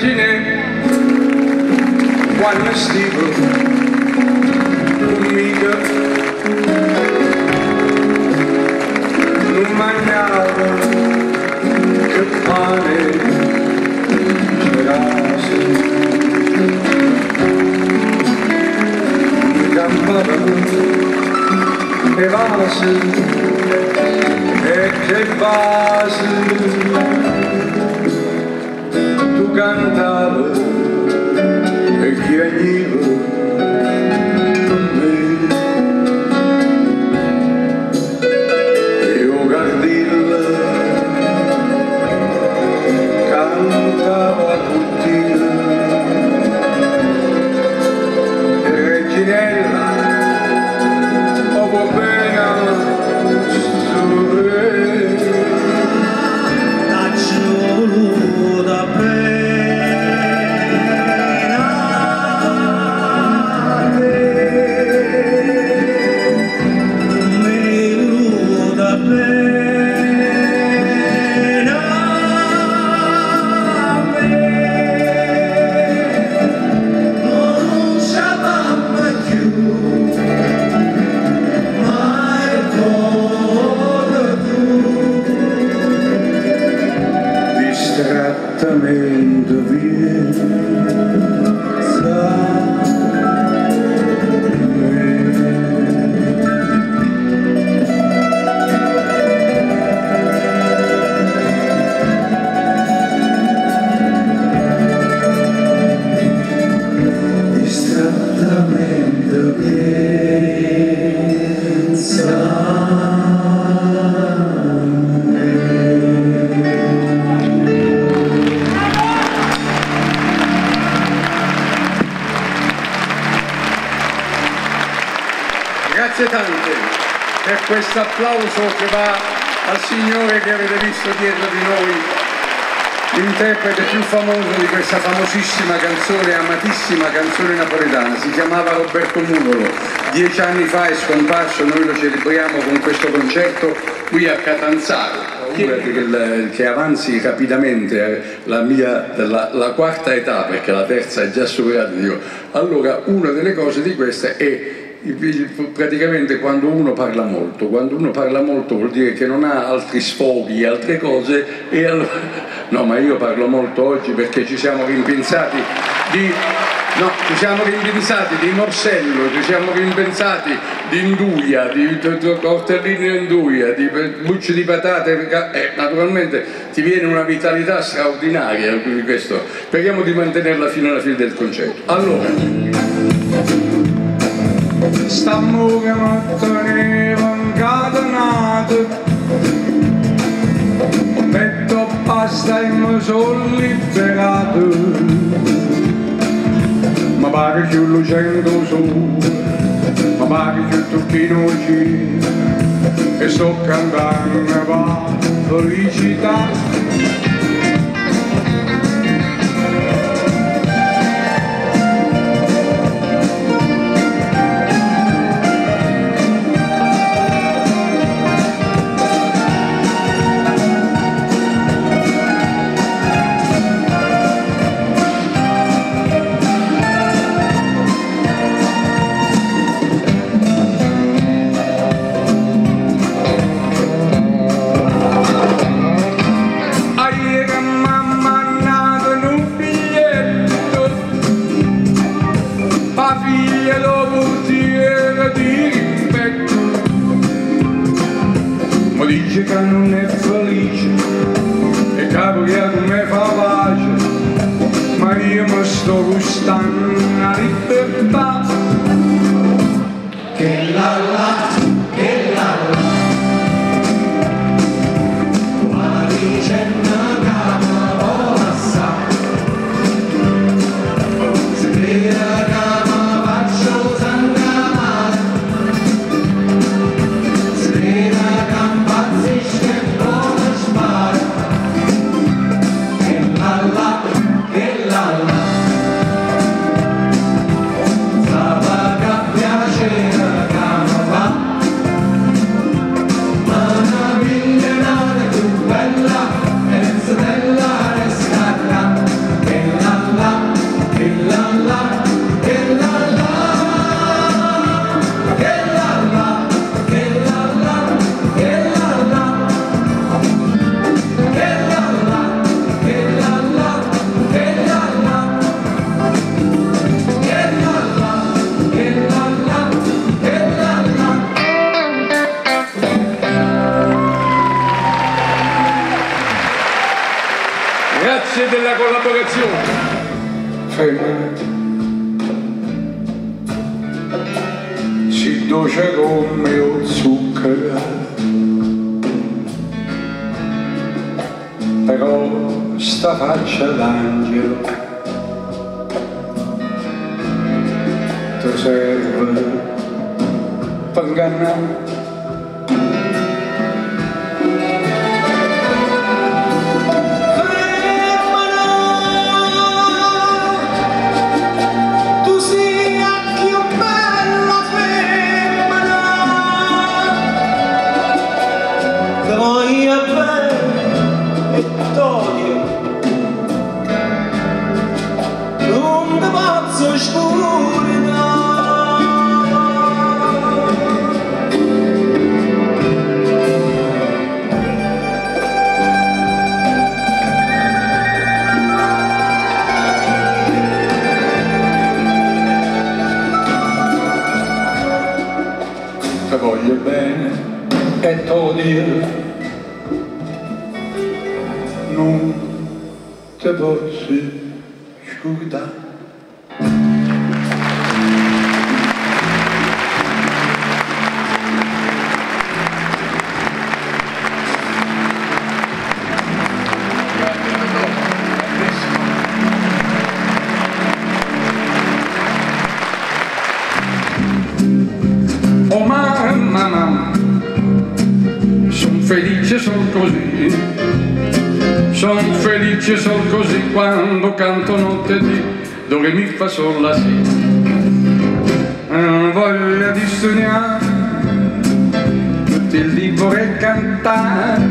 regine quando stivo mica non mangiavo che pane c'erasse mi campavano e vasi e che vasi cantar distrattamente viene applauso che va al Signore che avete visto dietro di noi, l'interprete più famoso di questa famosissima canzone, amatissima canzone napoletana. Si chiamava Roberto Mudolo. Dieci anni fa è scomparso, noi lo celebriamo con questo concerto qui a Catanzaro. Che, che- avanzi rapidamente eh, la mia la, la quarta età perché la terza è già superata io. allora una delle cose di queste è praticamente quando uno parla molto, quando uno parla molto vuol dire che non ha altri sfoghi, altre cose e allora... No, ma io parlo molto oggi perché ci siamo rimpinzati di... No, ci siamo rimpinzati di morsello, ci siamo rimpinzati di induia, di tortellini in induia, di bucce di patate, e naturalmente ti viene una vitalità straordinaria di questo. Speriamo di mantenerla fino alla fine del concerto. Allora, Stammo che mattoneva incatenato Metto pasta e mi sono liberato Ma pare più lucendo su Ma pare più tocchino ci. E sto cantando va felicità della collaborazione. Fermati. Si dolce come lo zucchero. Però sta faccia d'angelo ti serve per ingannare son così, son felice, son così quando canto notte di dove mi fa sol la si. Non voglia di studiare, tutti il libro vorrei cantare,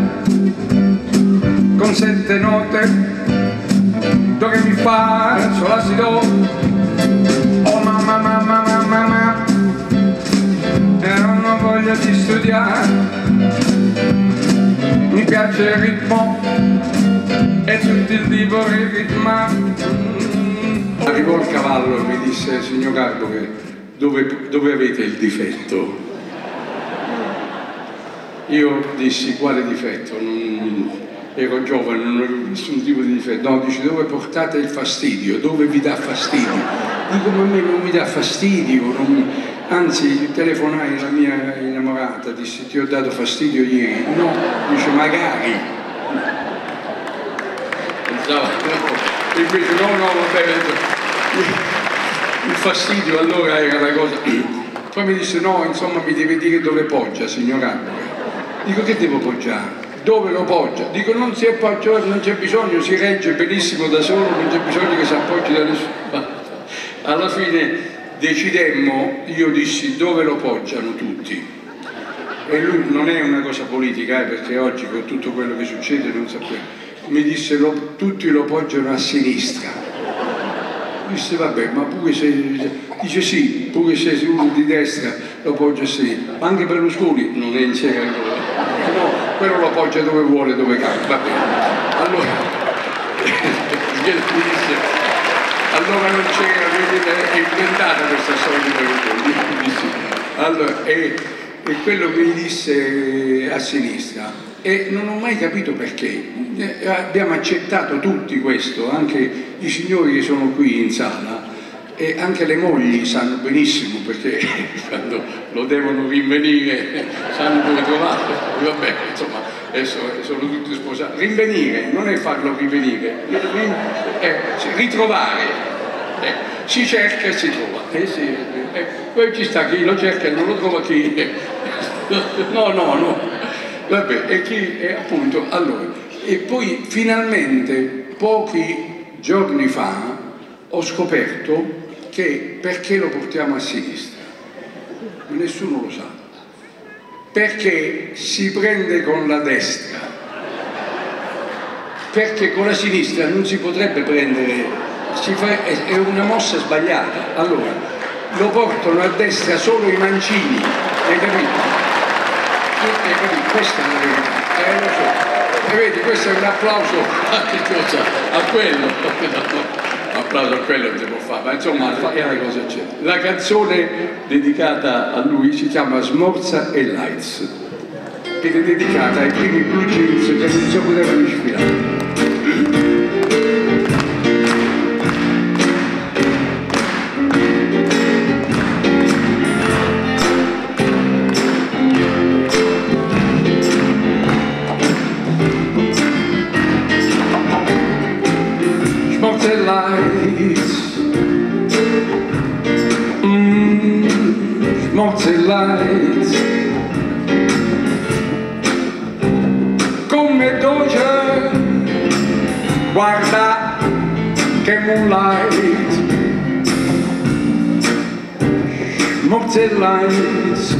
con sette note dove mi fa sol la si do. Oh mamma, mamma, mamma, mamma e non ho voglia di studiare mi piace il ritmo e tutti il vivo il ritmo arrivò il cavallo e mi disse signor Arbore dove, dove avete il difetto? io dissi quale difetto? Non, ero giovane, non avevo nessun tipo di difetto no, dice dove portate il fastidio? dove vi dà fastidio? dico ma a me non mi dà fastidio non mi- Anzi, telefonai alla mia innamorata, dissi ti ho dato fastidio ieri. No, dice magari. Pensava, no. Invece no, no, vabbè, il fastidio allora era la cosa. Poi mi disse no, insomma mi deve dire dove poggia, signor Arbore. Dico che devo poggiare? Dove lo poggia? Dico non si appoggia, non c'è bisogno, si regge benissimo da solo, non c'è bisogno che si appoggi da nessuno. Alla fine decidemmo, io dissi dove lo poggiano tutti. E lui non è una cosa politica, eh, perché oggi con tutto quello che succede non sappiamo. Mi disse lo- tutti lo poggiano a sinistra. Disse vabbè, ma pure se. Dice sì, pure se uno di destra lo poggia a sinistra. Ma anche Berlusconi non è in seria ancora. No, quello lo poggia dove vuole, dove bene. Allora, mi disse, allora non c'era, è inventata questa storia di Allora, e, e quello mi disse a sinistra. E non ho mai capito perché. Eh, Abbiamo accettato tutti questo, anche i signori che sono qui in sala. E anche le mogli sanno benissimo perché quando lo devono rinvenire sanno dove trovarlo. Vabbè, insomma, adesso sono tutti sposati. Rinvenire non è farlo rinvenire, è ritrovare. Eh, si cerca e si trova. Eh sì, eh, poi ci sta chi lo cerca e non lo trova chi. No, no, no. Vabbè, e chi è appunto allora. E poi finalmente, pochi giorni fa, ho scoperto che perché lo portiamo a sinistra? Nessuno lo sa. Perché si prende con la destra. Perché con la sinistra non si potrebbe prendere, si fa- è una mossa sbagliata. Allora, lo portano a destra solo i mancini, hai capito? Hai capito? Questa è la verità. Eh, lo so. E vedi, questo è un applauso? A quello. Applauso a quello devo fare, ma insomma una cosa c'è. La canzone dedicata a lui si chiama Smorza e Lights ed è dedicata ai primi blue jeans che non si potevano ispirare. guarda che moonlight Morte lights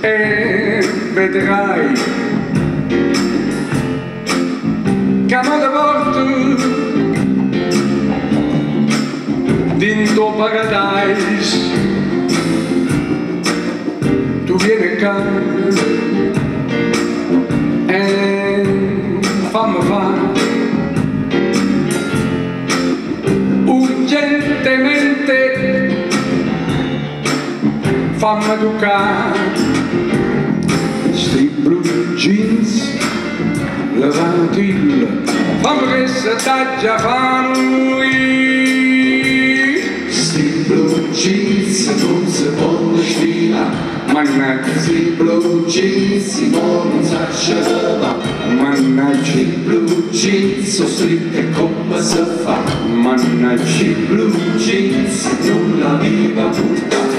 e vedrai Camo de bordo di Tu vieni canto fammi fare urgentemente fammi toccare sti blue jeans levantilla fammi che se taggia fanno Sti mannaggia Sti blue jeans non si asciuga mannaggia Sti blue jeans sono scritte come si fa? Mannaggia Sti blue jeans non la viva tutta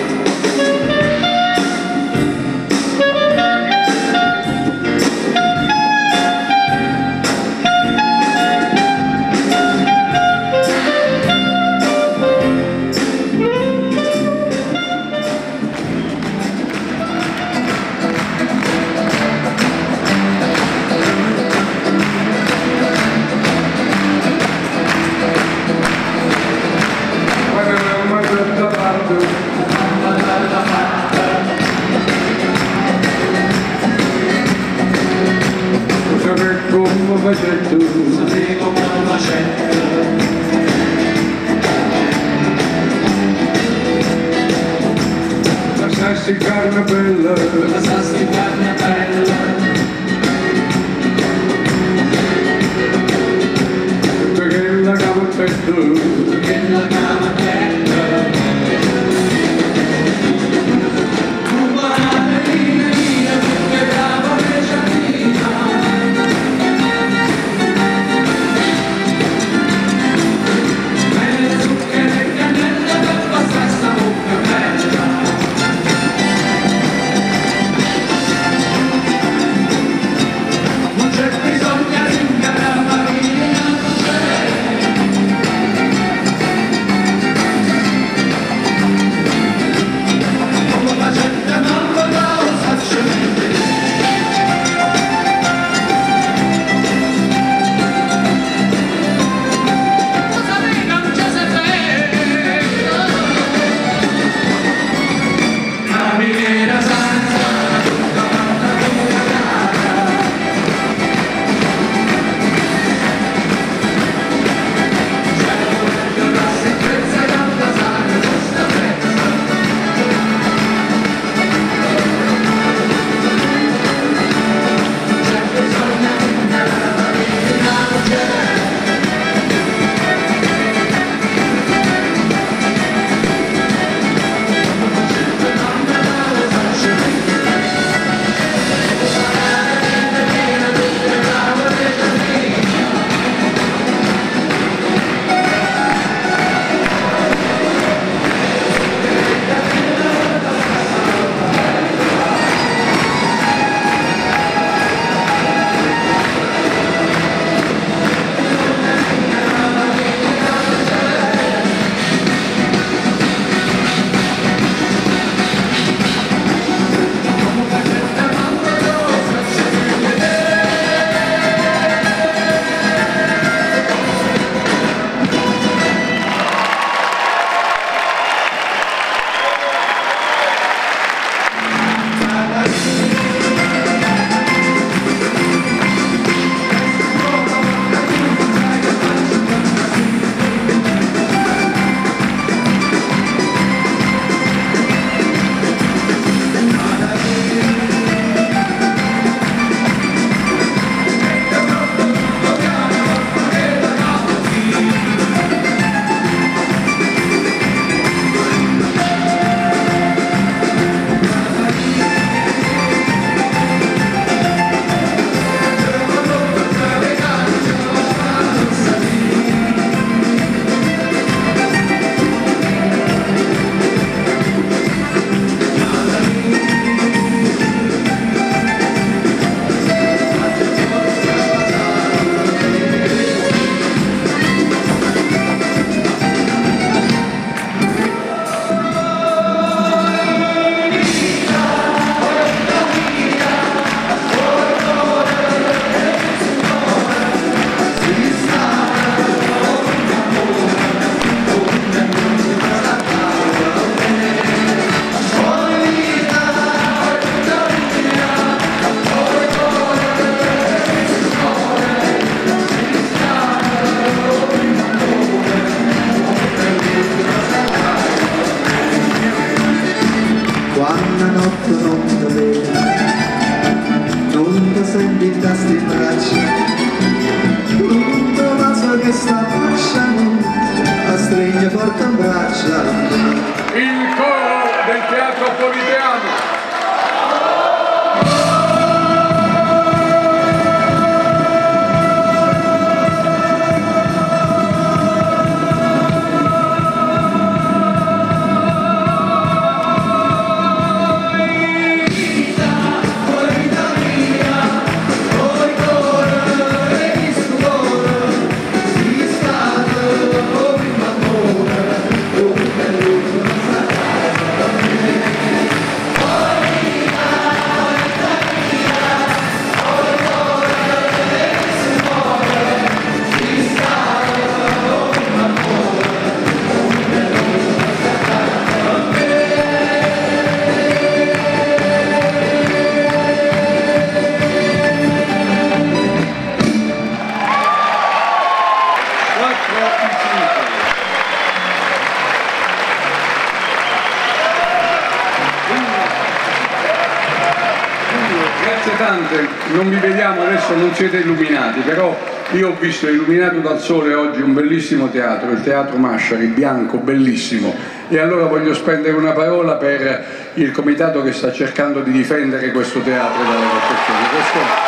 siete illuminati, però io ho visto illuminato dal sole oggi un bellissimo teatro, il teatro Masciari, bianco, bellissimo, e allora voglio spendere una parola per il comitato che sta cercando di difendere questo teatro dalle costruzioni. Questo-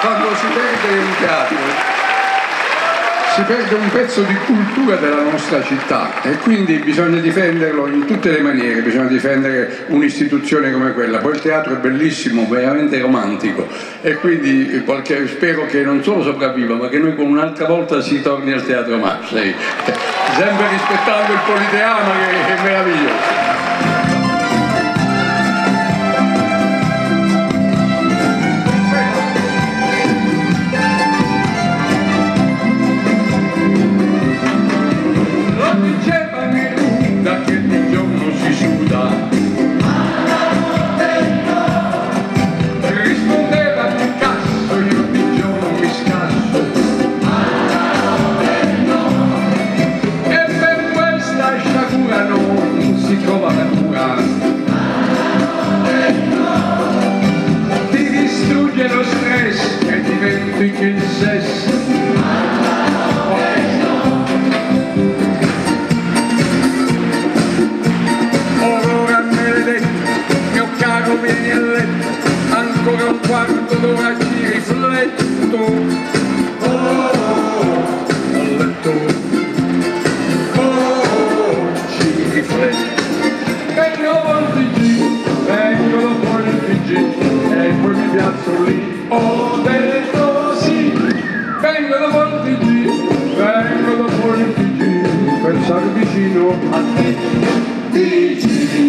Quando si perde un teatro si perde un pezzo di cultura della nostra città e quindi bisogna difenderlo in tutte le maniere, bisogna difendere un'istituzione come quella. Poi il teatro è bellissimo, veramente romantico e quindi qualche- spero che non solo sopravviva, ma che noi con un'altra volta si torni al teatro Massey, sempre rispettando il politeama che è meraviglioso. 한 길을 들지.